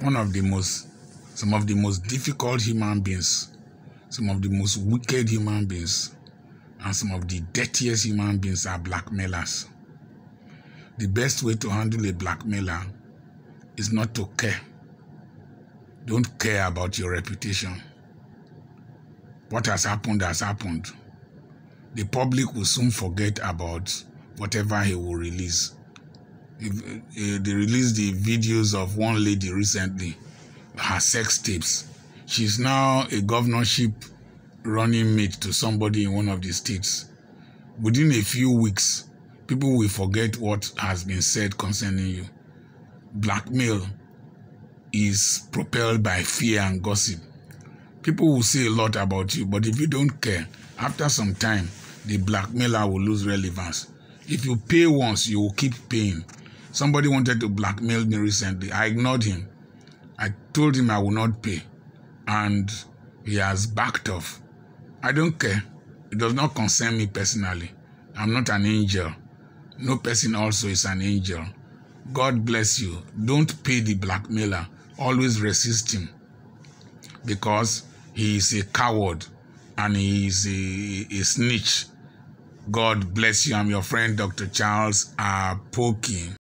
one of the most some of the most difficult human beings some of the most wicked human beings and some of the dirtiest human beings are blackmailers. The best way to handle a blackmailer is not to care. Don't care about your reputation. What has happened has happened. The public will soon forget about whatever he will release Eh, they released the videos of one lady recently, her sex tapes. She's now a governorship running mate to somebody in one of the states. Within a few weeks, people will forget what has been said concerning you. Blackmail is propelled by fear and gossip. People will say a lot about you, but if you don't care, after some time, the blackmailer will lose relevance. If you pay once, you will keep paying. Somebody wanted to blackmail me recently. I ignored him. I told him I will not pay. And he has backed off. I don't care. It does not concern me personally. I'm not an angel. No person also is an angel. God bless you. Don't pay the blackmailer. Always resist him. Because he is a coward and he is a, a snitch. God bless you. I'm your friend, Dr. Charles Apoki.